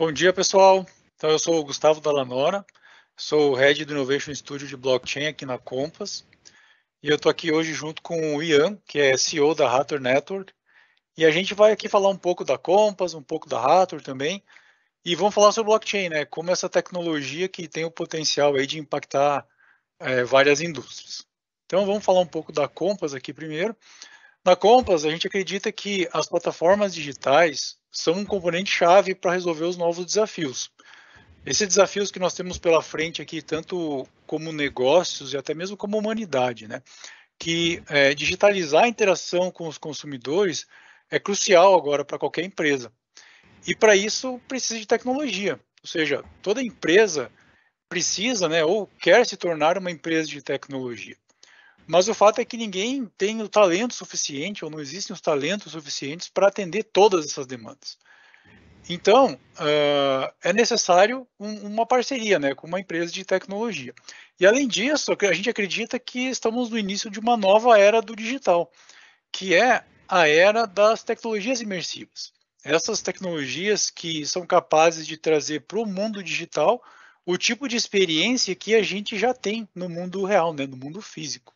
Bom dia, pessoal. Então, eu sou o Gustavo Dallanora, sou o Head do Innovation Studio de Blockchain aqui na Compass. E eu estou aqui hoje junto com o Ian, que é CEO da Hathor Network. E a gente vai aqui falar um pouco da Compass, um pouco da Hathor também. E vamos falar sobre blockchain, né? Como essa tecnologia que tem o potencial aí de impactar é, várias indústrias. Então, vamos falar um pouco da Compass aqui primeiro. Na Compass, a gente acredita que as plataformas digitais são um componente chave para resolver os novos desafios. Esses desafios que nós temos pela frente aqui, tanto como negócios e até mesmo como humanidade, né? Que é, digitalizar a interação com os consumidores é crucial agora para qualquer empresa. E para isso precisa de tecnologia. Ou seja, toda empresa precisa, né, ou quer se tornar uma empresa de tecnologia. Mas o fato é que ninguém tem o talento suficiente, ou não existem os talentos suficientes para atender todas essas demandas. Então, uh, é necessário um, uma parceria né, com uma empresa de tecnologia. E, além disso, a gente acredita que estamos no início de uma nova era do digital, que é a era das tecnologias imersivas. Essas tecnologias que são capazes de trazer para o mundo digital o tipo de experiência que a gente já tem no mundo real, né, no mundo físico.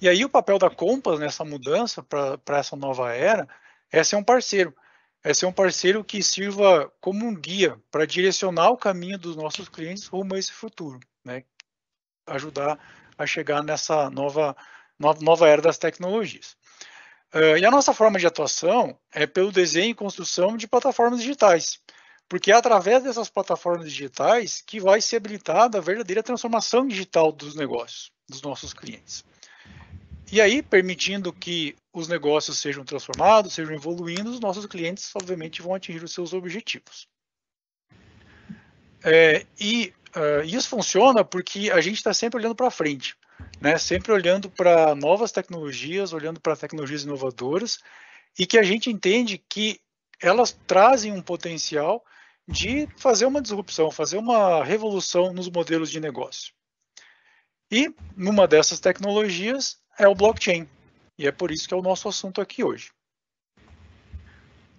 E aí o papel da Compass nessa mudança para essa nova era é ser um parceiro. É ser um parceiro que sirva como um guia para direcionar o caminho dos nossos clientes rumo a esse futuro, né? Ajudar a chegar nessa nova, nova era das tecnologias. Uh, e a nossa forma de atuação é pelo desenho e construção de plataformas digitais, porque é através dessas plataformas digitais que vai ser habilitada a verdadeira transformação digital dos negócios, dos nossos clientes. E aí, permitindo que os negócios sejam transformados, sejam evoluindo, os nossos clientes, obviamente, vão atingir os seus objetivos. É, e uh, isso funciona porque a gente está sempre olhando para frente, né? sempre olhando para novas tecnologias, olhando para tecnologias inovadoras, e que a gente entende que elas trazem um potencial de fazer uma disrupção, fazer uma revolução nos modelos de negócio. E numa dessas tecnologias é o blockchain. E é por isso que é o nosso assunto aqui hoje.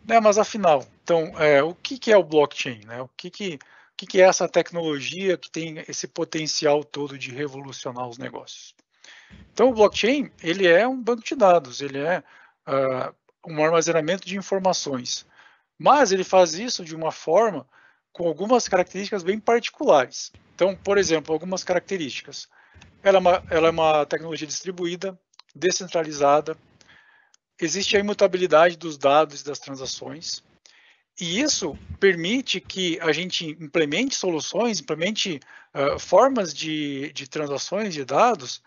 Né, mas afinal, então, é, o que, que, é o blockchain? Né? O, que, que, o que, que, é essa tecnologia que tem esse potencial todo de revolucionar os negócios? Então, o blockchain ele é um banco de dados, ele é uh, um armazenamento de informações, mas ele faz isso de uma forma com algumas características bem particulares. Então, por exemplo, algumas características. Ela é uma, ela é uma tecnologia distribuída, descentralizada, existe a imutabilidade dos dados e das transações, e isso permite que a gente implemente soluções, implemente uh, formas de, de transações de dados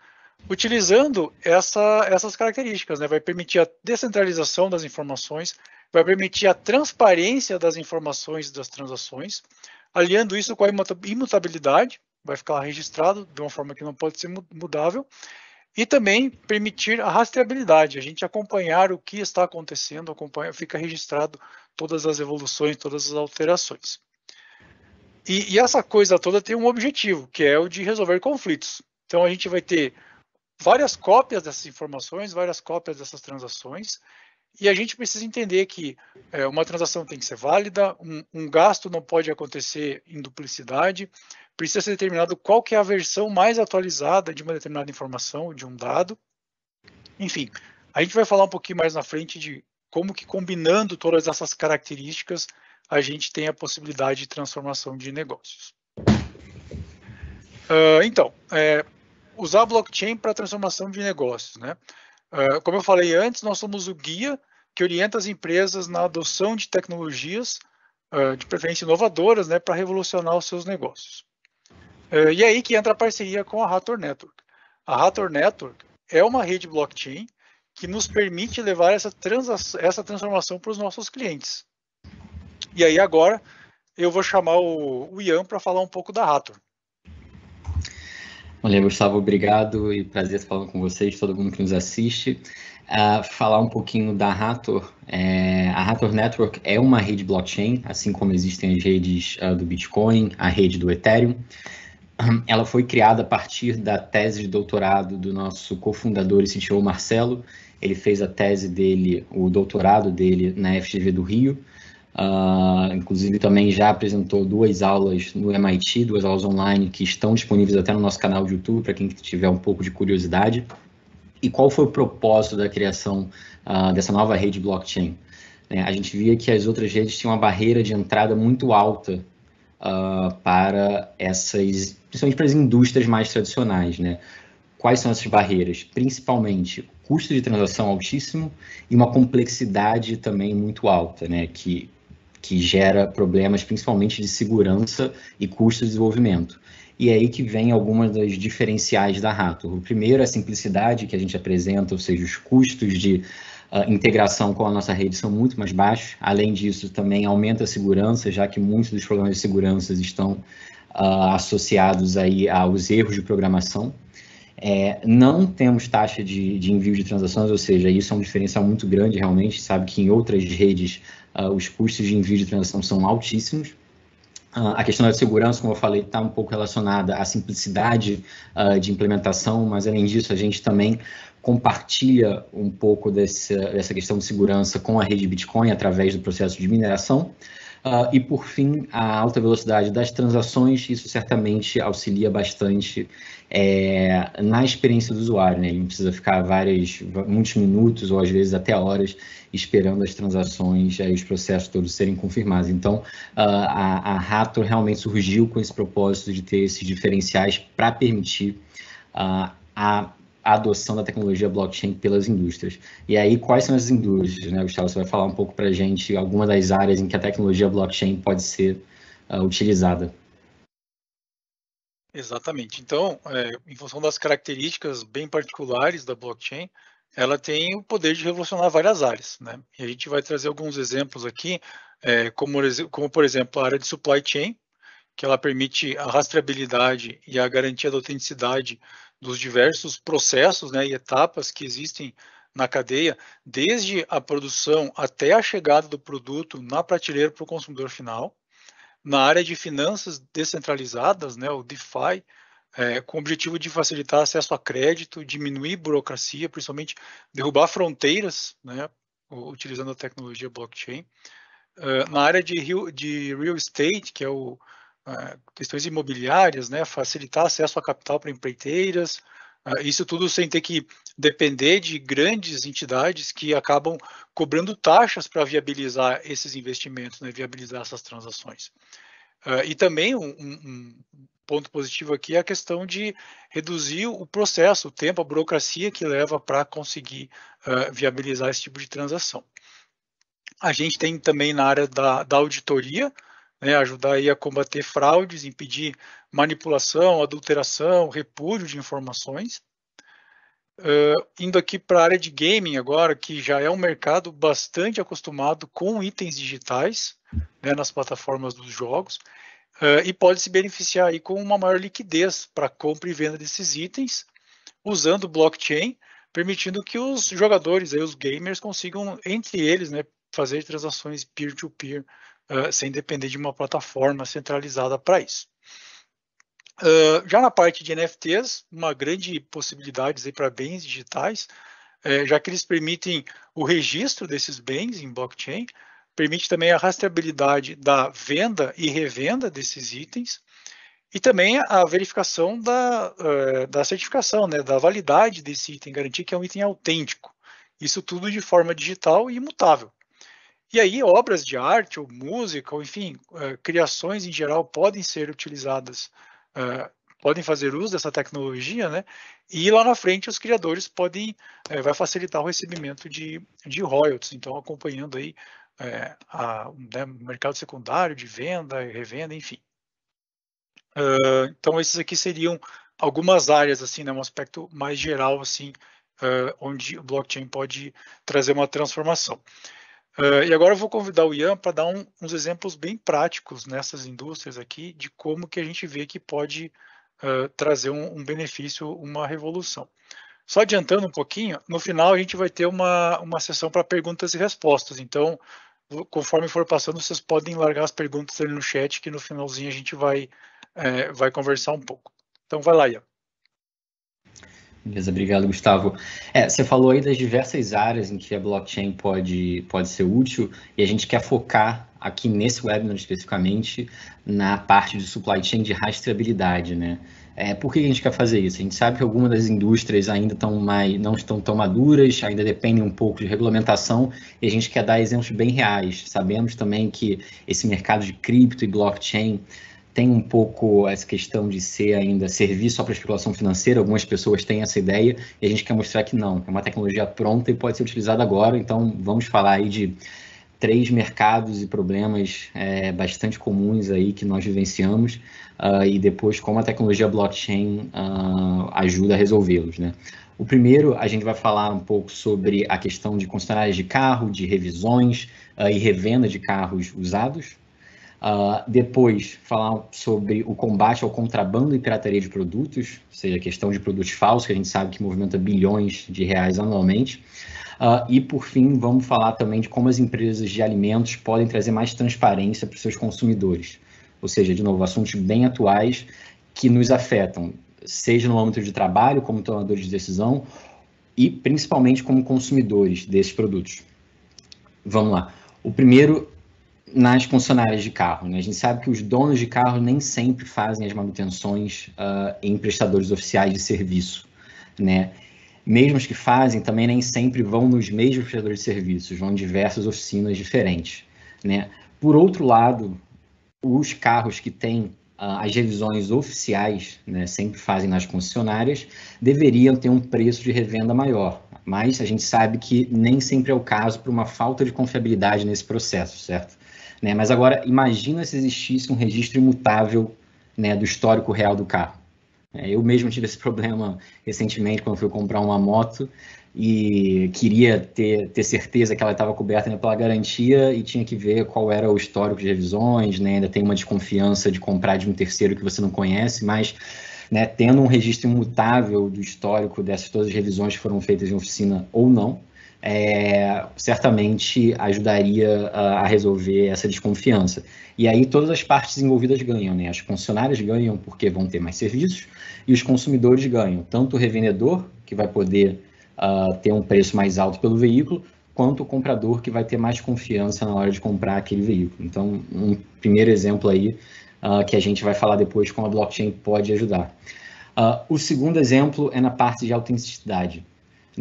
utilizando essa, essas características. Né? Vai permitir a descentralização das informações, vai permitir a transparência das informações e das transações, aliando isso com a imutabilidade, vai ficar registrado de uma forma que não pode ser mudável, e também permitir a rastreabilidade, a gente acompanhar o que está acontecendo, acompanha, fica registrado todas as evoluções, todas as alterações. E, e, essa coisa toda tem um objetivo, que é o de resolver conflitos. Então a gente vai ter várias cópias dessas informações, várias cópias dessas transações, e a gente precisa entender que é, uma transação tem que ser válida, um, um, gasto não pode acontecer em duplicidade, precisa ser determinado qual que é a versão mais atualizada de uma determinada informação, de um dado. Enfim, a gente vai falar um pouquinho mais na frente de como que combinando todas essas características a gente tem a possibilidade de transformação de negócios. Uh, então, é, usar blockchain para transformação de negócios, né? Uh, como eu falei antes, nós somos o guia que orienta as empresas na adoção de tecnologias, uh, de preferência inovadoras, né, para revolucionar os seus negócios. Uh, e aí que entra a parceria com a Hathor Network. A Hathor Network é uma rede blockchain que nos permite levar essa, essa transformação para os nossos clientes. E aí agora eu vou chamar o, o Ian para falar um pouco da Hathor. Olha, Gustavo, obrigado e prazer estar falando com vocês, todo mundo que nos assiste. Uh, falar um pouquinho da Hathor. É, a Hathor Network é uma rede blockchain, assim como existem as redes uh, do Bitcoin, a rede do Ethereum. Ela foi criada a partir da tese de doutorado do nosso cofundador e CTO Marcelo. Ele fez a tese dele, o doutorado dele na FGV do Rio, Uh, inclusive também já apresentou duas aulas no MIT, duas aulas online que estão disponíveis até no nosso canal de YouTube para quem tiver um pouco de curiosidade. E qual foi o propósito da criação uh, dessa nova rede blockchain? É, a gente via que as outras redes tinham uma barreira de entrada muito alta uh, para essas, principalmente para as indústrias mais tradicionais, né? Quais são essas barreiras? Principalmente custo de transação altíssimo e uma complexidade também muito alta, né? Que, que gera problemas principalmente de segurança e custo de desenvolvimento. E é aí que vem algumas das diferenciais da Rato. O primeiro é a simplicidade que a gente apresenta, ou seja, os custos de integração com a nossa rede são muito mais baixos. Além disso, também aumenta a segurança, já que muitos dos problemas de segurança estão uh, associados aí aos erros de programação. É, não temos taxa de, de, envio de transações, ou seja, isso é um diferencial muito grande realmente. Sabe que em outras redes uh, os custos de envio de transação são altíssimos. Uh, a questão da segurança, como eu falei, está um pouco relacionada à simplicidade uh, de implementação, mas além disso, a gente também compartilha um pouco desse, dessa questão de segurança com a rede Bitcoin através do processo de mineração. Uh, e, por fim, a alta velocidade das transações, isso certamente auxilia bastante é, na experiência do usuário. Né? Ele não precisa ficar várias, muitos minutos ou às vezes até horas esperando as transações e os processos todos serem confirmados. Então, uh, a, a Raptor realmente surgiu com esse propósito de ter esses diferenciais para permitir uh, a a adoção da tecnologia blockchain pelas indústrias. E aí, quais são as indústrias, né, Gustavo? Você vai falar um pouco para a gente algumas das áreas em que a tecnologia blockchain pode ser uh, utilizada. Exatamente. Então, é, em função das características bem particulares da blockchain, ela tem o poder de revolucionar várias áreas. Né? E a gente vai trazer alguns exemplos aqui, é, como, como, por exemplo, a área de supply chain, que ela permite a rastreabilidade e a garantia da autenticidade dos diversos processos né, e etapas que existem na cadeia, desde a produção até a chegada do produto na prateleira para o consumidor final. Na área de finanças descentralizadas, né, o DeFi, é, com o objetivo de facilitar acesso a crédito, diminuir burocracia, principalmente derrubar fronteiras, né, utilizando a tecnologia blockchain. Uh, na área de, de real estate, que é o, questões imobiliárias, né, facilitar acesso a capital para empreiteiras, uh, isso tudo sem ter que depender de grandes entidades que acabam cobrando taxas para viabilizar esses investimentos, né, viabilizar essas transações. Uh, e também um, um, ponto positivo aqui é a questão de reduzir o processo, o tempo, a burocracia que leva para conseguir viabilizar esse tipo de transação. A gente tem também na área da, da auditoria, né, ajudar aí a combater fraudes, impedir manipulação, adulteração, repúdio de informações. Uh, indo aqui para a área de gaming agora, que já é um mercado bastante acostumado com itens digitais né, nas plataformas dos jogos, uh, e pode se beneficiar aí com uma maior liquidez para compra e venda desses itens, usando blockchain, permitindo que os jogadores, aí, os gamers, consigam, entre eles, né, fazer transações peer-to-peer, -peer, uh, sem depender de uma plataforma centralizada para isso. Uh, já na parte de NFTs, uma grande possibilidade para bens digitais, uh, já que eles permitem o registro desses bens em blockchain, permite também a rastreabilidade da venda e revenda desses itens, e também a verificação da, uh, da certificação, né, da validade desse item, garantir que é um item autêntico. Isso tudo de forma digital e imutável. E aí, obras de arte, ou música, ou enfim, uh, criações em geral podem ser utilizadas, uh, podem fazer uso dessa tecnologia, né? E lá na frente os criadores podem, uh, vai facilitar o recebimento de, de royalties, então acompanhando aí a, né, mercado secundário de venda, revenda, enfim. então esses aqui seriam algumas áreas, assim, né, um aspecto mais geral, assim, onde o blockchain pode trazer uma transformação. Uh, e agora eu vou convidar o Ian para dar um, uns exemplos bem práticos nessas indústrias aqui de como que a gente vê que pode uh, trazer um, um, benefício, uma revolução. Só adiantando um pouquinho, no final a gente vai ter uma, uma sessão para perguntas e respostas. Então, conforme for passando, vocês podem largar as perguntas ali no chat que no finalzinho a gente vai, é, vai conversar um pouco. Então, vai lá, Ian. Beleza, obrigado, Gustavo. É, você falou aí das diversas áreas em que a blockchain pode, pode ser útil e a gente quer focar aqui nesse webinar especificamente na parte de supply chain de rastreabilidade, né? É, por que a gente quer fazer isso? A gente sabe que algumas das indústrias ainda estão mais, não estão tão maduras, ainda dependem um pouco de regulamentação, e a gente quer dar exemplos bem reais. Sabemos também que esse mercado de cripto e blockchain tem um pouco essa questão de ser ainda serviço só para especulação financeira, algumas pessoas têm essa ideia, e a gente quer mostrar que não, é uma tecnologia pronta e pode ser utilizada agora, então vamos falar aí de três mercados e problemas é, bastante comuns aí que nós vivenciamos uh, e depois como a tecnologia blockchain uh, ajuda a resolvê-los, né? O primeiro, a gente vai falar um pouco sobre a questão de concessionárias de carro, de revisões uh, e revenda de carros usados. Depois, falar sobre o combate ao contrabando e pirataria de produtos, ou seja, a questão de produtos falsos, que a gente sabe que movimenta bilhões de reais anualmente. Uh, e, por fim, vamos falar também de como as empresas de alimentos podem trazer mais transparência para os seus consumidores. Ou seja, de novo, assuntos bem atuais que nos afetam, seja no âmbito de trabalho, como tomadores de decisão, e principalmente como consumidores desses produtos. Vamos lá. O primeiro, nas concessionárias de carro. Né? A gente sabe que os donos de carro nem sempre fazem as manutenções uh, em prestadores oficiais de serviço. Né? mesmo os que fazem também nem sempre vão nos mesmos prestadores de serviços, vão em diversas oficinas diferentes. Né? Por outro lado, os carros que têm uh, as revisões oficiais, né, sempre fazem nas concessionárias, deveriam ter um preço de revenda maior. Mas a gente sabe que nem sempre é o caso por uma falta de confiabilidade nesse processo, certo? Né? Mas agora, imagina se existisse um registro imutável né, do histórico real do carro. É, eu mesmo tive esse problema recentemente quando fui comprar uma moto e queria ter, ter certeza que ela estava coberta né, pela garantia e tinha que ver qual era o histórico de revisões, né? ainda tem uma desconfiança de comprar de um terceiro que você não conhece, mas né, tendo um registro imutável do histórico dessas todas as revisões que foram feitas em oficina ou não, é, certamente ajudaria a, a, resolver essa desconfiança. E aí todas as partes envolvidas ganham, né? As concessionárias ganham porque vão ter mais serviços e os consumidores ganham, tanto o revendedor, que vai poder uh, ter um preço mais alto pelo veículo, quanto o comprador, que vai ter mais confiança na hora de comprar aquele veículo. Então, um primeiro exemplo aí uh, que a gente vai falar depois como a blockchain pode ajudar. Uh, o segundo exemplo é na parte de autenticidade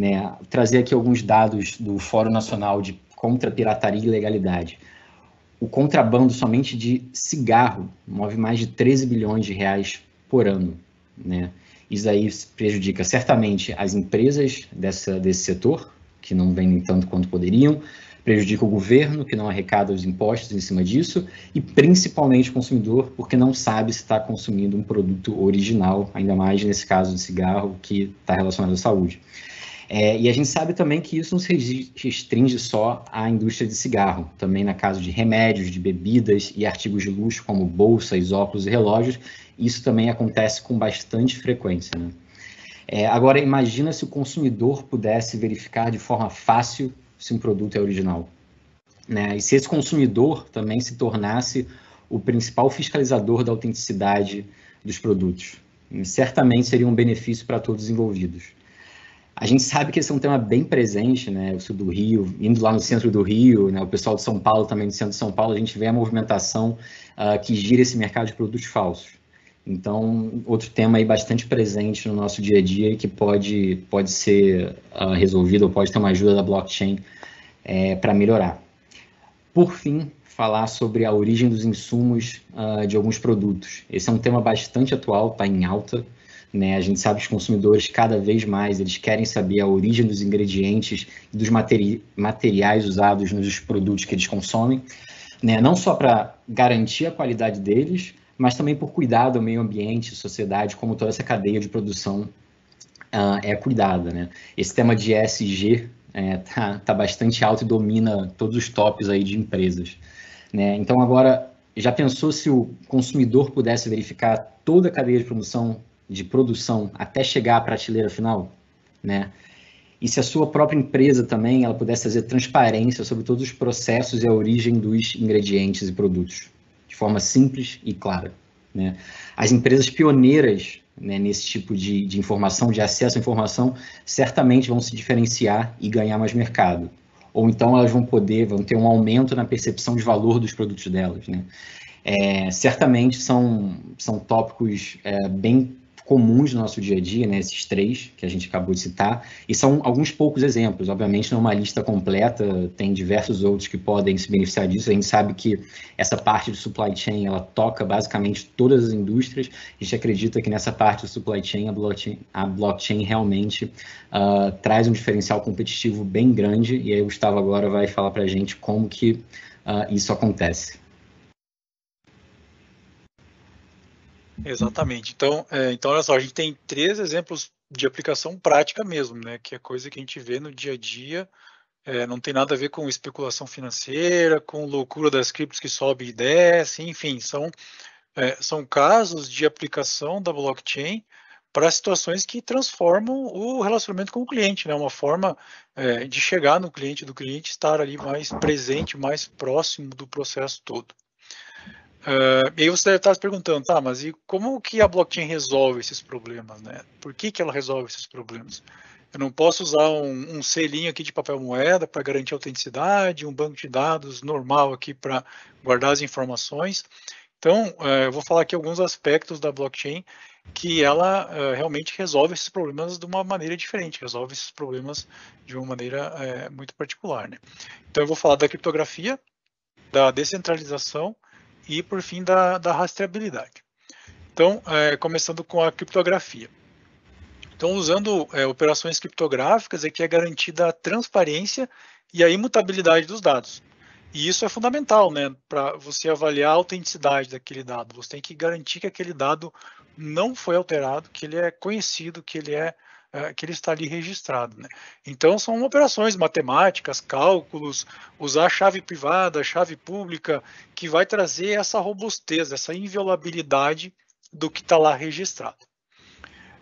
né, trazer aqui alguns dados do Fórum Nacional de Contra Pirataria e Ilegalidade. O contrabando somente de cigarro move mais de 13 bilhões de reais por ano. Né? Isso aí prejudica certamente as empresas dessa, desse setor, que não vendem tanto quanto poderiam, prejudica o governo, que não arrecada os impostos em cima disso, e principalmente o consumidor, porque não sabe se está consumindo um produto original, ainda mais nesse caso de cigarro, que está relacionado à saúde. É, e a gente sabe também que isso não se restringe só à indústria de cigarro, também na caso de remédios, de bebidas e artigos de luxo como bolsas, óculos e relógios, isso também acontece com bastante frequência. Né? É, agora, imagina se o consumidor pudesse verificar de forma fácil se um produto é original. Né? E se esse consumidor também se tornasse o principal fiscalizador da autenticidade dos produtos. E certamente seria um benefício para todos os envolvidos. A gente sabe que esse é um tema bem presente, né? O sul do Rio, indo lá no centro do Rio, né? O pessoal de São Paulo também, do centro de São Paulo, a gente vê a movimentação uh, que gira esse mercado de produtos falsos. Então, outro tema aí bastante presente no nosso dia a dia e que pode, pode ser uh, resolvido ou pode ter uma ajuda da blockchain é, para melhorar. Por fim, falar sobre a origem dos insumos uh, de alguns produtos. Esse é um tema bastante atual, está em alta. Né? A gente sabe que os consumidores, cada vez mais, eles querem saber a origem dos ingredientes e dos materi materiais usados nos produtos que eles consomem, né? não só para garantir a qualidade deles, mas também por cuidar do meio ambiente, sociedade, como toda essa cadeia de produção uh, é cuidada. Né? Esse tema de ESG está é, tá, tá bastante alto e domina todos os tops aí de empresas. Né? Então, agora, já pensou se o consumidor pudesse verificar toda a cadeia de produção de produção até chegar à prateleira final, né? E se a sua própria empresa também ela pudesse fazer transparência sobre todos os processos e a origem dos ingredientes e produtos, de forma simples e clara. Né? As empresas pioneiras né, nesse tipo de, de informação, de acesso à informação, certamente vão se diferenciar e ganhar mais mercado. ou então elas vão poder, vão ter um aumento na percepção de valor dos produtos delas, né? É, certamente são, são tópicos é, bem comuns no nosso dia a dia, né, esses três que a gente acabou de citar, e são alguns poucos exemplos, obviamente não é uma lista completa, tem diversos outros que podem se beneficiar disso, a gente sabe que essa parte de supply chain, ela toca basicamente todas as indústrias, a gente acredita que nessa parte do supply chain, a blockchain, a blockchain realmente uh, traz um diferencial competitivo bem grande, e aí o Gustavo agora vai falar para a gente como que uh, isso acontece. Exatamente. Então, é, então, olha só, a gente tem três exemplos de aplicação prática mesmo, né? Que é coisa que a gente vê no dia a dia. É, não tem nada a ver com especulação financeira, com loucura das criptos que sobe e desce, enfim, são, é, são casos de aplicação da blockchain para situações que transformam o relacionamento com o cliente, né? Uma forma é, de chegar no cliente, do cliente estar ali mais presente, mais próximo do processo todo. Uh, e aí você deve estar se perguntando, tá, mas e como que a blockchain resolve esses problemas, né? Por que, que ela resolve esses problemas? Eu não posso usar um, um selinho aqui de papel moeda para garantir autenticidade, um banco de dados normal aqui para guardar as informações. Então, uh, eu vou falar aqui alguns aspectos da blockchain que ela uh, realmente resolve esses problemas de uma maneira diferente, resolve esses problemas de uma maneira muito particular. Né? Então, eu vou falar da criptografia, da descentralização, e, por fim, da, da rastreabilidade. Então, é, começando com a criptografia. Então, usando é, operações criptográficas, é que é garantida a transparência e a imutabilidade dos dados. E isso é fundamental, né, para você avaliar a autenticidade daquele dado. Você tem que garantir que aquele dado não foi alterado, que ele é conhecido, que ele é é, que ele está ali registrado. Né? Então, são operações matemáticas, cálculos, usar a chave privada, a chave pública, que vai trazer essa robustez, essa inviolabilidade do que está lá registrado.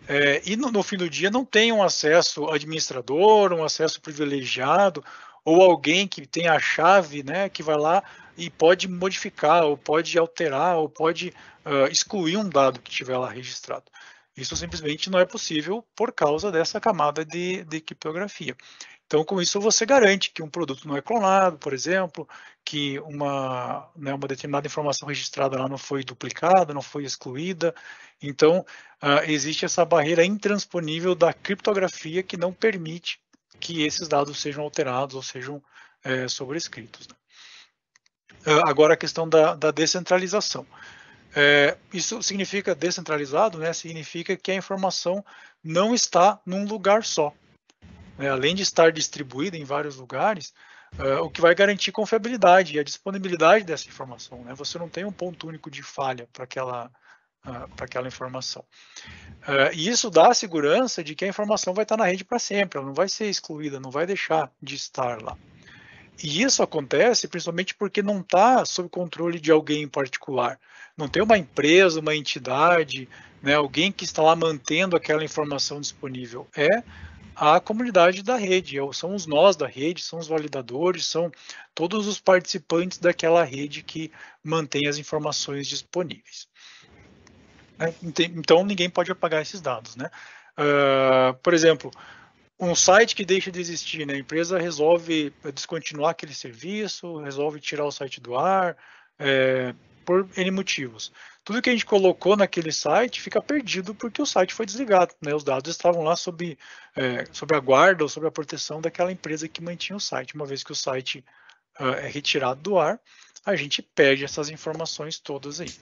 É, e no, no, fim do dia não tem um acesso administrador, um acesso privilegiado, ou alguém que tem a chave, né, que vai lá e pode modificar, ou pode alterar, ou pode uh, excluir um dado que estiver lá registrado. Isso simplesmente não é possível por causa dessa camada de, de criptografia. Então, com isso, você garante que um produto não é clonado, por exemplo, que uma, né, uma determinada informação registrada lá não foi duplicada, não foi excluída. Então, uh, existe essa barreira intransponível da criptografia que não permite que esses dados sejam alterados ou sejam é, sobrescritos. Né? Uh, agora, a questão da, da descentralização. É, isso significa descentralizado, né? Significa que a informação não está num lugar só. Né? Além de estar distribuída em vários lugares, é, o que vai garantir confiabilidade e a disponibilidade dessa informação. Né? Você não tem um ponto único de falha para aquela uh, para aquela informação. Uh, e isso dá a segurança de que a informação vai estar na rede para sempre, ela não vai ser excluída, não vai deixar de estar lá. E isso acontece principalmente porque não está sob controle de alguém em particular. Não tem uma empresa, uma entidade, né, alguém que está lá mantendo aquela informação disponível. É a comunidade da rede, é são os nós da rede, são os validadores, são todos os participantes daquela rede que mantém as informações disponíveis. Né, então ninguém pode apagar esses dados. Né? Uh, por exemplo, um site que deixa de existir, né? A empresa resolve descontinuar aquele serviço, resolve tirar o site do ar, é, por N motivos. Tudo que a gente colocou naquele site fica perdido porque o site foi desligado, né? Os dados estavam lá sob, é, sob a guarda ou sob a proteção daquela empresa que mantinha o site. Uma vez que o site uh, é retirado do ar, a gente perde essas informações todas aí.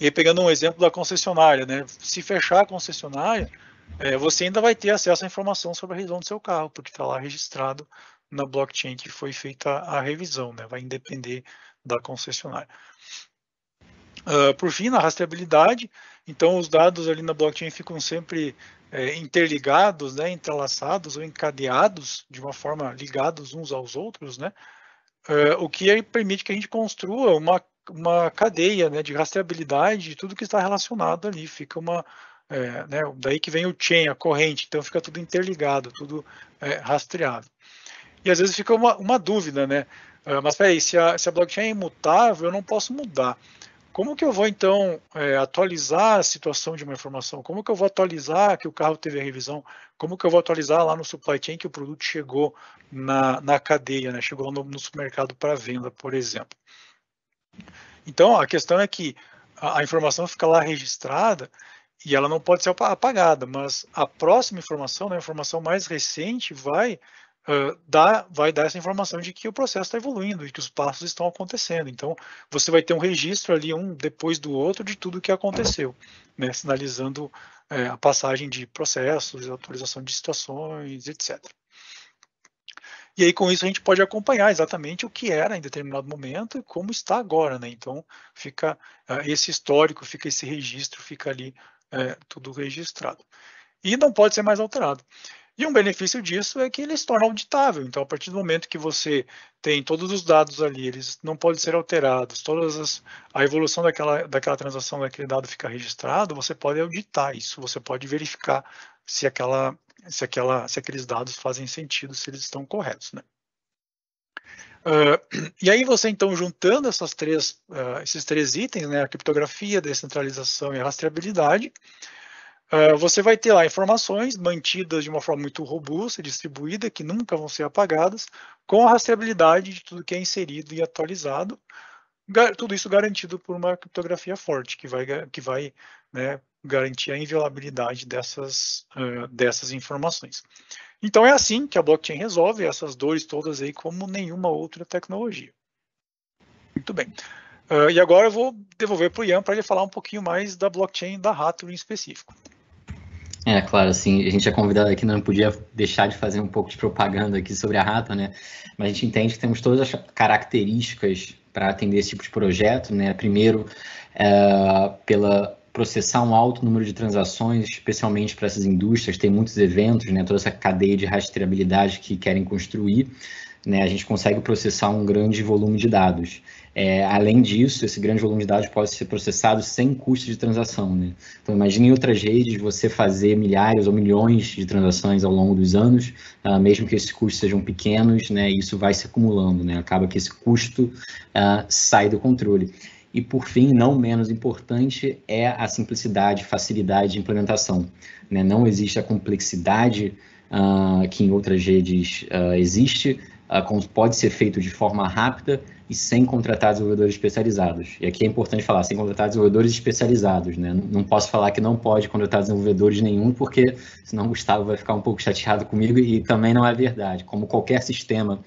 E aí, pegando um exemplo da concessionária, né? Se fechar a concessionária, é, você ainda vai ter acesso à informação sobre a revisão do seu carro, porque está lá registrado na blockchain que foi feita a revisão, né? vai depender da concessionária. Uh, por fim, na rastreabilidade, então os dados ali na blockchain ficam sempre é, interligados, né, entrelaçados ou encadeados de uma forma ligados uns aos outros, né, uh, o que permite que a gente construa uma, uma cadeia né, de rastreabilidade de tudo que está relacionado ali, fica uma, é, né, daí que vem o chain, a corrente, então fica tudo interligado, tudo é, rastreado. E às vezes fica uma, uma dúvida, né? Uh, mas peraí, se a, se a blockchain é imutável, eu não posso mudar. como que eu vou então é, atualizar a situação de uma informação? Como que eu vou atualizar que o carro teve a revisão? Como que eu vou atualizar lá no supply chain que o produto chegou na, na cadeia, né? chegou no, no supermercado para venda, por exemplo? Então, a questão é que a, a informação fica lá registrada e ela não pode ser apagada, mas a próxima informação, né, a informação mais recente, vai uh, dar, vai dar essa informação de que o processo está evoluindo e que os passos estão acontecendo. Então, você vai ter um registro ali, um depois do outro, de tudo o que aconteceu, né, sinalizando uh, a passagem de processos, atualização de situações, etc. E aí, com isso, a gente pode acompanhar exatamente o que era em determinado momento e como está agora, né? Então, fica uh, esse histórico, fica esse registro, fica ali uh, tudo registrado. E não pode ser mais alterado. E um benefício disso é que ele se torna auditável. Então, a partir do momento que você tem todos os dados ali, eles não podem ser alterados, todas as, a evolução daquela, daquela transação, daquele dado fica registrado, você pode auditar isso, você pode verificar se aquela se, aquela, se aqueles dados fazem sentido, se eles estão corretos. Né? Uh, e aí você então juntando essas três, uh, esses três itens, né, a criptografia, descentralização e a rastreabilidade, uh, você vai ter lá informações mantidas de uma forma muito robusta, distribuída, que nunca vão ser apagadas, com a rastreabilidade de tudo que é inserido e atualizado, tudo isso garantido por uma criptografia forte, que vai, que vai né, garantir a inviolabilidade dessas, uh, dessas informações. Então é assim que a blockchain resolve essas dores todas aí como nenhuma outra tecnologia. Muito bem. Uh, e agora eu vou devolver para o Ian para ele falar um pouquinho mais da blockchain da Rato em específico. É, claro, assim, a gente é convidado aqui, não podia deixar de fazer um pouco de propaganda aqui sobre a Rato, né? Mas a gente entende que temos todas as características para atender esse tipo de projeto, né? Primeiro, é, pela processar um alto número de transações, especialmente para essas indústrias, tem muitos eventos, né, toda essa cadeia de rastreabilidade que querem construir, né, a gente consegue processar um grande volume de dados. É, além disso, esse grande volume de dados pode ser processado sem custo de transação. Né? Então, imagine em outras redes você fazer milhares ou milhões de transações ao longo dos anos, uh, mesmo que esses custos sejam pequenos, né, isso vai se acumulando. Né? Acaba que esse custo uh, sai do controle. E, por fim, não menos importante, é a simplicidade, facilidade de implementação. Né? Não existe a complexidade uh, que em outras redes uh, existe, uh, pode ser feito de forma rápida e sem contratar desenvolvedores especializados. E aqui é importante falar, sem contratar desenvolvedores especializados. Né? Não posso falar que não pode contratar desenvolvedores nenhum, porque senão o Gustavo vai ficar um pouco chateado comigo e também não é verdade. Como qualquer sistema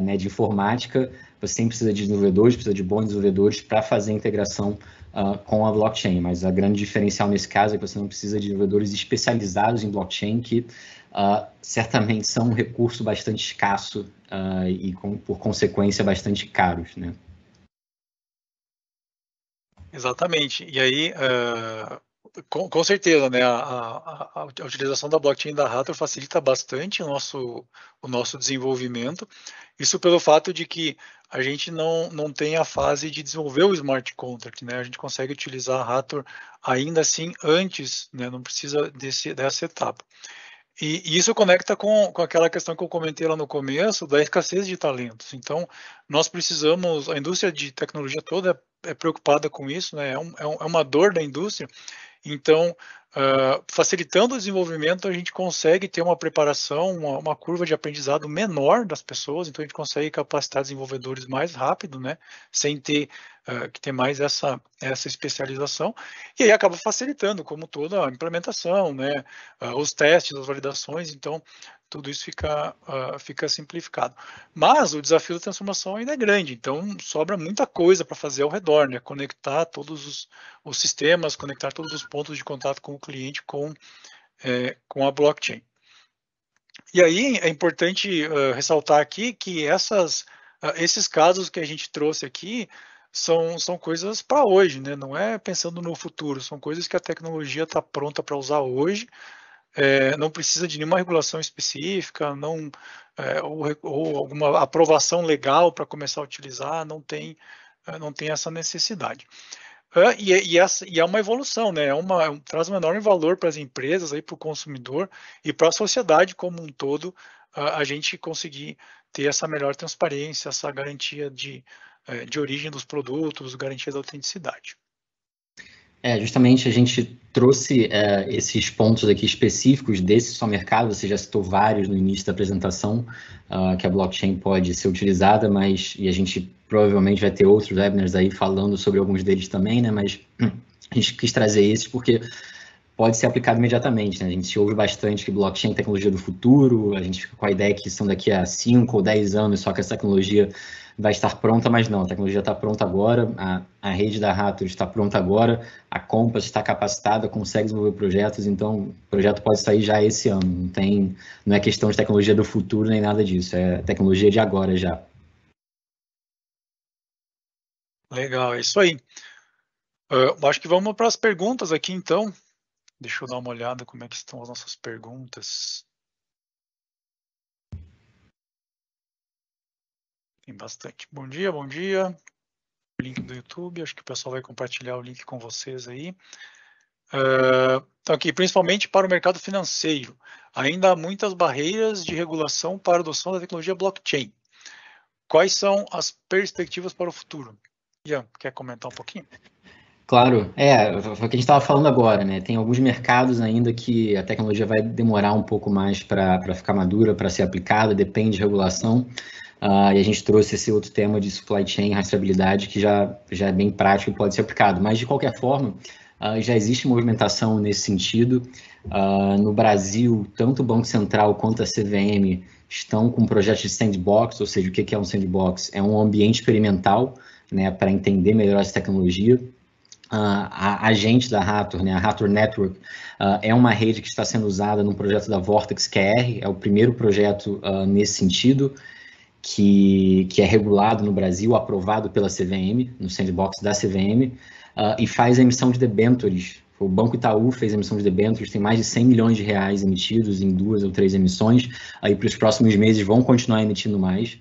né, de informática, você sempre precisa de desenvolvedores, precisa de bons desenvolvedores para fazer a integração uh, com a blockchain. Mas a grande diferencial nesse caso é que você não precisa de desenvolvedores especializados em blockchain, que uh, certamente são um recurso bastante escasso uh, e, com, por consequência, bastante caros. Né? Exatamente. E aí, com, com, certeza, né? A, a, a, utilização da blockchain da Hathor facilita bastante o nosso, o nosso desenvolvimento. Isso pelo fato de que a gente não, não tem a fase de desenvolver o smart contract, né? A gente consegue utilizar a Hathor ainda assim antes, né? Não precisa desse, dessa etapa. E, e, isso conecta com, com aquela questão que eu comentei lá no começo, da escassez de talentos. Então, nós precisamos, a indústria de tecnologia toda é, é preocupada com isso, né? É, um, é, é uma dor da indústria, então, uh, facilitando o desenvolvimento, a gente consegue ter uma preparação, uma, uma, curva de aprendizado menor das pessoas, então a gente consegue capacitar desenvolvedores mais rápido, né, sem ter uh, que ter mais essa, essa especialização, e aí acaba facilitando, como toda a implementação, né, uh, os testes, as validações, então tudo isso fica, fica simplificado. Mas o desafio da transformação ainda é grande, então sobra muita coisa para fazer ao redor, né? Conectar todos os, os, sistemas, conectar todos os pontos de contato com o cliente com, é, com a blockchain. E aí é importante uh, ressaltar aqui que essas, uh, esses casos que a gente trouxe aqui são, são coisas para hoje, né? não é pensando no futuro, são coisas que a tecnologia está pronta para usar hoje, é, não precisa de nenhuma regulação específica, não, é, ou, ou, alguma aprovação legal para começar a utilizar, não tem, não tem essa necessidade. É, e, e, essa, e, é uma evolução, né? É uma, é traz um enorme valor para as empresas, para o consumidor e para a sociedade como um todo, a, a gente conseguir ter essa melhor transparência, essa garantia de, é, de origem dos produtos, garantia da autenticidade. É, justamente a gente trouxe é, esses pontos aqui específicos desse só mercado, você já citou vários no início da apresentação, uh, que a blockchain pode ser utilizada, mas, e a gente provavelmente vai ter outros webinars aí falando sobre alguns deles também, né, mas a gente quis trazer esses porque pode ser aplicado imediatamente, né, a gente ouve bastante que blockchain é tecnologia do futuro, a gente fica com a ideia que são daqui a 5 ou 10 anos, só que essa tecnologia vai estar pronta, mas não, a tecnologia está pronta agora, a, a rede da Rator está pronta agora, a Compass está capacitada, consegue desenvolver projetos, então o projeto pode sair já esse ano, não, tem, não é questão de tecnologia do futuro nem nada disso, é tecnologia de agora já. Legal, é isso aí. Uh, acho que vamos para as perguntas aqui então. Deixa eu dar uma olhada como é que estão as nossas perguntas. Tem bastante. Bom dia, bom dia. Link do YouTube, acho que o pessoal vai compartilhar o link com vocês aí. Uh, então aqui, principalmente para o mercado financeiro, ainda há muitas barreiras de regulação para a adoção da tecnologia blockchain. Quais são as perspectivas para o futuro? Ian, quer comentar um pouquinho? Claro, é, o que a gente estava falando agora, né? Tem alguns mercados ainda que a tecnologia vai demorar um pouco mais para ficar madura, para ser aplicada, depende de regulação. Uh, e a gente trouxe esse outro tema de supply chain, rastreabilidade, que já, já é bem prático e pode ser aplicado. Mas, de qualquer forma, uh, já existe movimentação nesse sentido. Uh, no Brasil, tanto o Banco Central quanto a CVM estão com um projeto de sandbox, ou seja, o que é um sandbox? É um ambiente experimental né, para entender melhor essa tecnologia. Uh, a agente da Rator, né, a Rator Network, uh, é uma rede que está sendo usada no projeto da Vortex QR, é o primeiro projeto uh, nesse sentido que, que é regulado no Brasil, aprovado pela CVM, no sandbox da CVM, uh, e faz a emissão de debêntures. O Banco Itaú fez a emissão de debêntures, tem mais de 100 milhões de reais emitidos em duas ou três emissões, aí para os próximos meses vão continuar emitindo mais.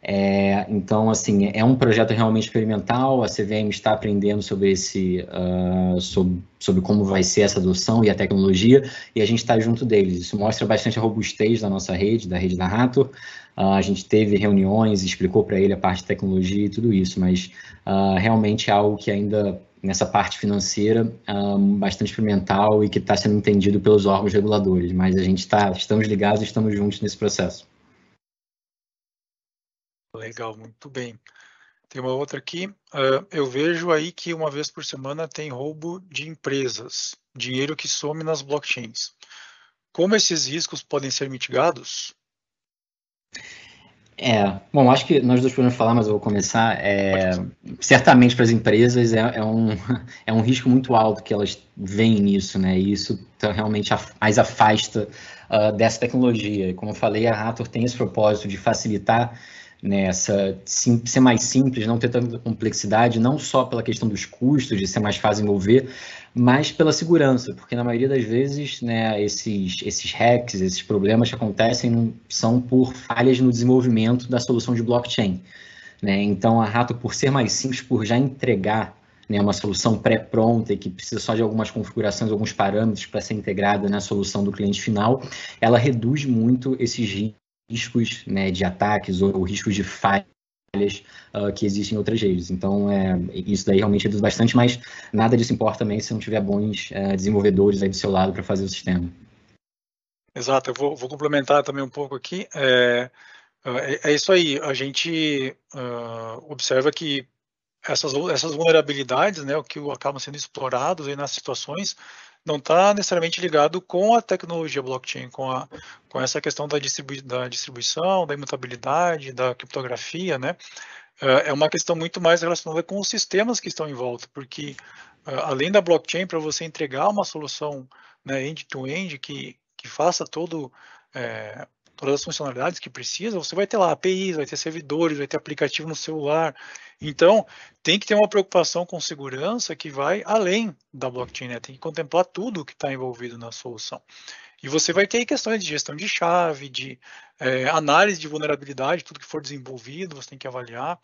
É, então, assim, é um projeto realmente experimental, a CVM está aprendendo sobre esse, uh, sobre, sobre, como vai ser essa adoção e a tecnologia, e a gente está junto deles. Isso mostra bastante a robustez da nossa rede, da rede da Rator. Uh, a gente teve reuniões, explicou para ele a parte de tecnologia e tudo isso, mas uh, realmente é algo que ainda, nessa parte financeira, bastante experimental e que está sendo entendido pelos órgãos reguladores, mas a gente está, estamos ligados e estamos juntos nesse processo. Legal, muito bem. Tem uma outra aqui. Uh, eu vejo aí que uma vez por semana tem roubo de empresas, dinheiro que some nas blockchains. Como esses riscos podem ser mitigados? É, bom, acho que nós dois podemos falar, mas eu vou começar. É, certamente para as empresas é, é, um, é um risco muito alto que elas veem nisso, né? E isso tá, realmente as afasta uh, dessa tecnologia. Como eu falei, a Rator tem esse propósito de facilitar nessa sim, ser mais simples, não ter tanta complexidade, não só pela questão dos custos, de ser mais fácil envolver, mas pela segurança, porque na maioria das vezes, né, esses, esses hacks, esses problemas que acontecem são por falhas no desenvolvimento da solução de blockchain. Né? Então, a Rato, por ser mais simples, por já entregar né, uma solução pré-pronta e que precisa só de algumas configurações, alguns parâmetros para ser integrada na solução do cliente final, ela reduz muito esses riscos né, de ataques ou, riscos de falhas uh, que existem em outras redes. Então, é, isso daí realmente reduz bastante, mas nada disso importa também se não tiver bons uh, desenvolvedores aí do seu lado para fazer o sistema. Exato, eu vou, vou, complementar também um pouco aqui. É, é, é isso aí, a gente uh, observa que essas, essas vulnerabilidades, né, o que acabam sendo explorados aí nas situações, não está necessariamente ligado com a tecnologia blockchain, com, a, com essa questão da, distribui, da distribuição, da imutabilidade, da criptografia, né? É, é uma questão muito mais relacionada com os sistemas que estão em volta, porque é, além da blockchain, para você entregar uma solução né, end-to-end -end que, que faça todo, é, todas as funcionalidades que precisa, você vai ter lá APIs, vai ter servidores, vai ter aplicativo no celular, então, tem que ter uma preocupação com segurança que vai além da blockchain, né? tem que contemplar tudo que está envolvido na solução. E você vai ter questões de gestão de chave, de é, análise de vulnerabilidade, tudo que for desenvolvido, você tem que avaliar.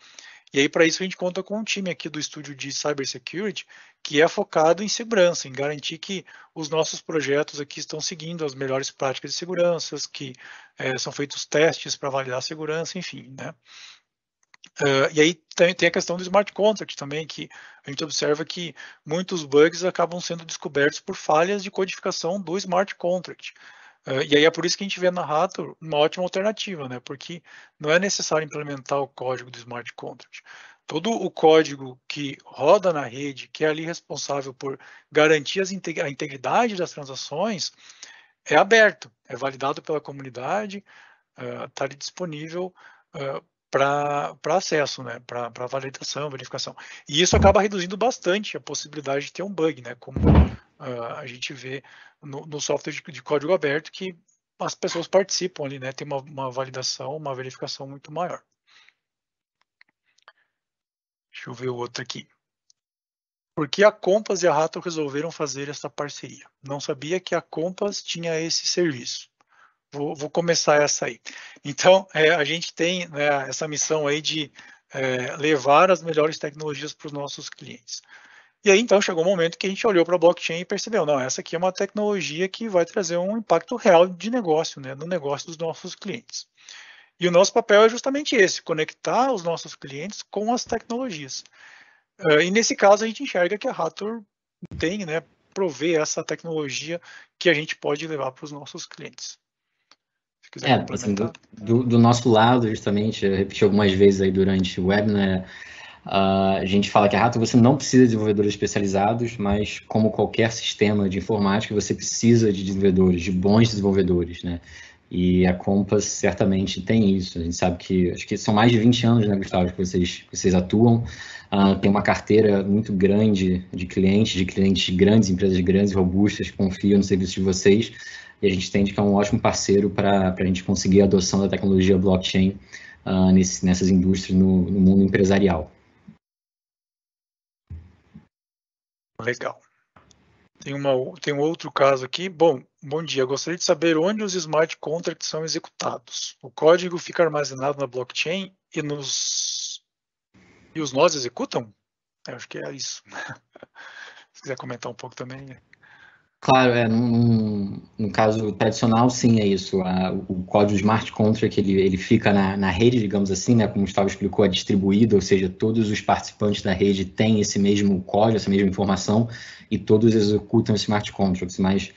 E aí, para isso, a gente conta com um time aqui do estúdio de Cybersecurity, que é focado em segurança, em garantir que os nossos projetos aqui estão seguindo as melhores práticas de segurança, que é, são feitos testes para validar a segurança, enfim, né? Uh, e aí tem, tem, a questão do smart contract também, que a gente observa que muitos bugs acabam sendo descobertos por falhas de codificação do smart contract. Uh, e aí é por isso que a gente vê na Rator uma ótima alternativa, né? Porque não é necessário implementar o código do smart contract. Todo o código que roda na rede, que é ali responsável por garantir a integridade das transações, é aberto, é validado pela comunidade, está uh, ali disponível uh, para acesso, né, para validação, verificação. E isso acaba reduzindo bastante a possibilidade de ter um bug, né, como uh, a gente vê no, no software de, de, código aberto, que as pessoas participam ali, né, tem uma, uma validação, uma verificação muito maior. Deixa eu ver o outro aqui. Por que a Compass e a Rato resolveram fazer essa parceria? Não sabia que a Compass tinha esse serviço. Vou, vou começar essa aí. Então, é, a gente tem né, essa missão aí de é, levar as melhores tecnologias para os nossos clientes. E aí, então, chegou um momento que a gente olhou para a blockchain e percebeu, não, essa aqui é uma tecnologia que vai trazer um impacto real de negócio, né, no negócio dos nossos clientes. E o nosso papel é justamente esse, conectar os nossos clientes com as tecnologias. Uh, e nesse caso, a gente enxerga que a Rator tem, né, prover essa tecnologia que a gente pode levar para os nossos clientes quiser é, assim, do, do, do, nosso lado, justamente, eu repeti algumas vezes aí durante o webinar, uh, a gente fala que a Rato você não precisa de desenvolvedores especializados, mas como qualquer sistema de informática, você precisa de desenvolvedores, de bons desenvolvedores, né? E a Compass certamente tem isso. A gente sabe que acho que são mais de 20 anos, né, Gustavo, que vocês, que vocês atuam. Uh, tem uma carteira muito grande de clientes, de clientes grandes, empresas grandes, robustas, que confiam no serviço de vocês e a gente entende que é um ótimo parceiro para a gente conseguir a adoção da tecnologia blockchain uh, nesse, nessas indústrias no, no mundo empresarial. Legal. Tem, uma, tem um outro caso aqui. Bom, bom dia. Gostaria de saber onde os smart contracts são executados. O código fica armazenado na blockchain e nos e os nós executam? Eu acho que é isso. Se quiser comentar um pouco também. Claro, é, no caso tradicional, sim, é isso. A, o código smart contract ele, ele fica na, na rede, digamos assim, né, como o Gustavo explicou, é distribuído, ou seja, todos os participantes da rede têm esse mesmo código, essa mesma informação, e todos executam smart contracts, mas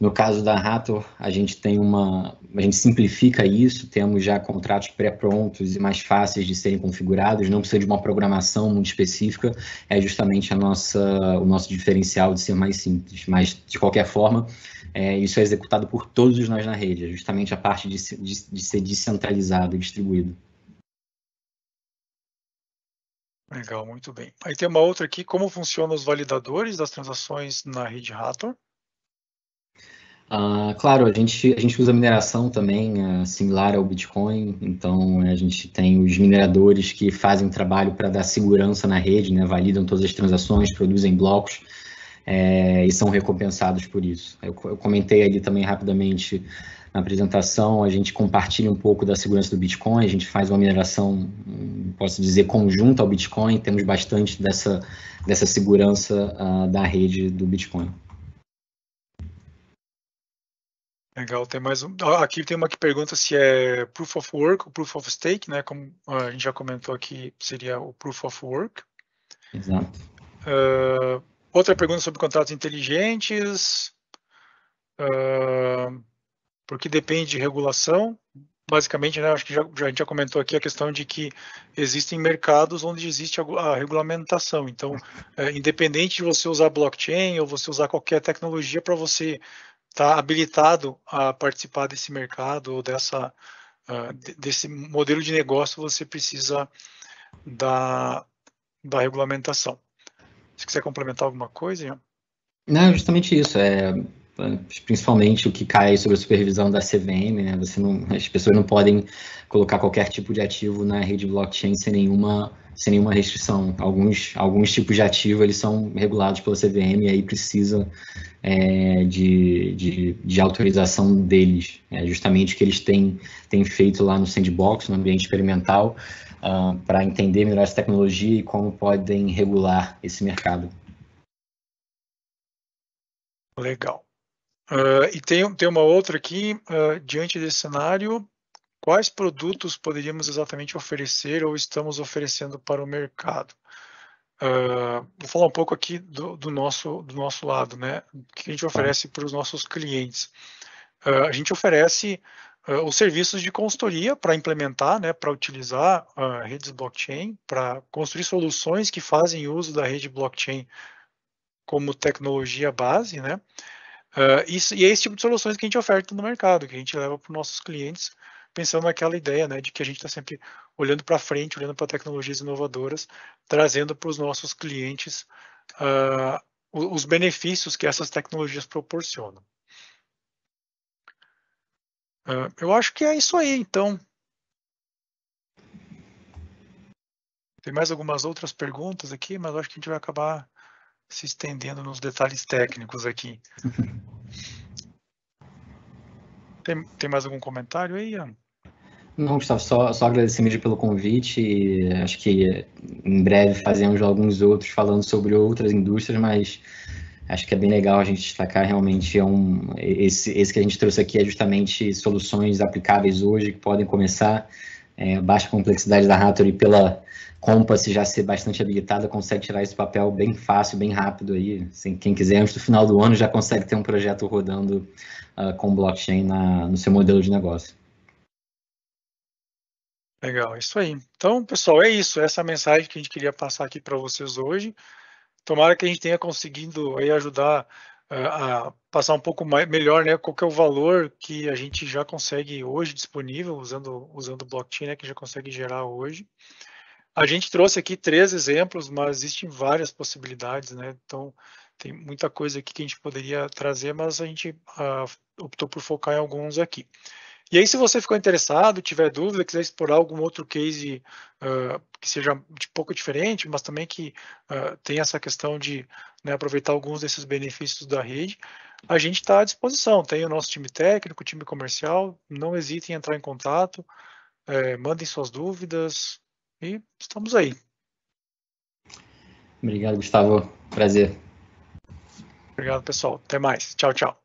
no caso da Rator, a gente tem uma, a gente simplifica isso, temos já contratos pré-prontos e mais fáceis de serem configurados, não precisa de uma programação muito específica, é justamente a nossa, o nosso diferencial de ser mais simples. Mas de qualquer forma, é, isso é executado por todos nós na rede, é justamente a parte de, de, de ser descentralizado e distribuído. Legal, muito bem. Aí tem uma outra aqui, como funcionam os validadores das transações na rede Rator? Uh, claro, a gente, a gente usa mineração também, uh, similar ao Bitcoin, então a gente tem os mineradores que fazem trabalho para dar segurança na rede, né, validam todas as transações, produzem blocos é, e são recompensados por isso. Eu, eu, comentei ali também rapidamente na apresentação, a gente compartilha um pouco da segurança do Bitcoin, a gente faz uma mineração, posso dizer, conjunta ao Bitcoin, temos bastante dessa, dessa segurança uh, da rede do Bitcoin. Legal, tem mais um. Aqui tem uma que pergunta se é Proof of Work ou Proof of Stake, né? Como a gente já comentou aqui, seria o Proof of Work. Exato. Uh, outra pergunta sobre contratos inteligentes. Uh, porque depende de regulação. Basicamente, né, acho que já, já, a gente já comentou aqui a questão de que existem mercados onde existe a, a regulamentação. Então, é, independente de você usar blockchain ou você usar qualquer tecnologia para você está habilitado a participar desse mercado ou dessa, uh, desse modelo de negócio, você precisa da, da regulamentação. Se quiser complementar alguma coisa, Ian? Não, justamente isso. É, principalmente o que cai sobre a supervisão da CVM, né? Você não, as pessoas não podem colocar qualquer tipo de ativo na rede blockchain sem nenhuma sem nenhuma restrição. Alguns, alguns tipos de ativo eles são regulados pela CVM e aí precisa é, de, de, de, autorização deles. É justamente o que eles têm, têm feito lá no sandbox, no ambiente experimental, uh, para entender melhor essa tecnologia e como podem regular esse mercado. Legal. Uh, e tem, tem uma outra aqui, uh, diante desse cenário, quais produtos poderíamos exatamente oferecer ou estamos oferecendo para o mercado? Uh, vou falar um pouco aqui do, do, nosso, do nosso lado, né? O que a gente oferece para os nossos clientes? A gente oferece os serviços de consultoria para implementar, né, para utilizar redes blockchain, para construir soluções que fazem uso da rede blockchain como tecnologia base, né? Isso, e é esse tipo de soluções que a gente oferta no mercado, que a gente leva para os nossos clientes pensando naquela ideia né, de que a gente está sempre olhando para frente, olhando para tecnologias inovadoras, trazendo para os nossos clientes uh, os benefícios que essas tecnologias proporcionam. Uh, eu acho que é isso aí, então. Tem mais algumas outras perguntas aqui, mas acho que a gente vai acabar se estendendo nos detalhes técnicos aqui. Tem, tem mais algum comentário aí, Ian? Não, Gustavo, só, só agradecer mesmo pelo convite. Acho que em breve fazemos alguns outros falando sobre outras indústrias, mas acho que é bem legal a gente destacar realmente é um, esse, esse que a gente trouxe aqui é justamente soluções aplicáveis hoje que podem começar. É, baixa complexidade da Hattori pela Compass já ser bastante habilitada, consegue tirar esse papel bem fácil, bem rápido aí. Assim, quem quiser, antes do final do ano, já consegue ter um projeto rodando uh, com blockchain na, no seu modelo de negócio. Legal, isso aí. Então, pessoal, é isso. Essa é a mensagem que a gente queria passar aqui para vocês hoje. Tomara que a gente tenha conseguido aí ajudar a passar um pouco mais, melhor, né, qual é o valor que a gente já consegue hoje disponível usando usando blockchain, né, que já consegue gerar hoje. A gente trouxe aqui três exemplos, mas existem várias possibilidades, né? Então tem muita coisa aqui que a gente poderia trazer, mas a gente uh, optou por focar em alguns aqui. E aí, se você ficou interessado, tiver dúvida, quiser explorar algum outro case uh, que seja de pouco diferente, mas também que uh, tenha essa questão de né, aproveitar alguns desses benefícios da rede, a gente está à disposição. Tem o nosso time técnico, time comercial, não hesitem em entrar em contato, mandem suas dúvidas e estamos aí. Obrigado, Gustavo. Prazer. Obrigado, pessoal. Até mais. Tchau, tchau.